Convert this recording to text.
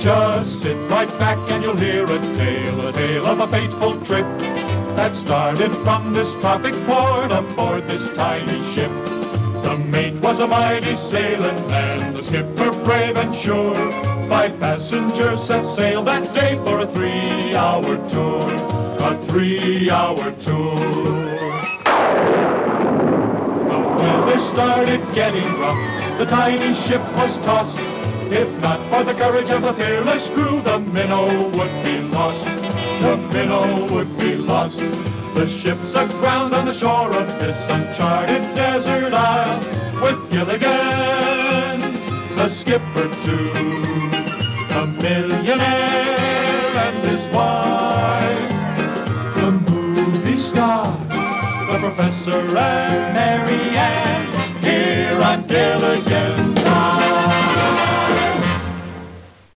Just sit right back and you'll hear a tale, a tale of a fateful trip that started from this tropic port aboard this tiny ship. The mate was a mighty sailing man, the skipper brave and sure. Five passengers set sail that day for a three-hour tour, a three-hour tour. The weather started getting rough, the tiny ship was tossed. If not for the courage of the fearless crew, the minnow would be lost. The minnow would be lost. The ship's aground on the shore of this uncharted desert isle, with Gilligan, the skipper too, a millionaire and his wife, the movie star, the professor and Mary Ann, here on Gilligan.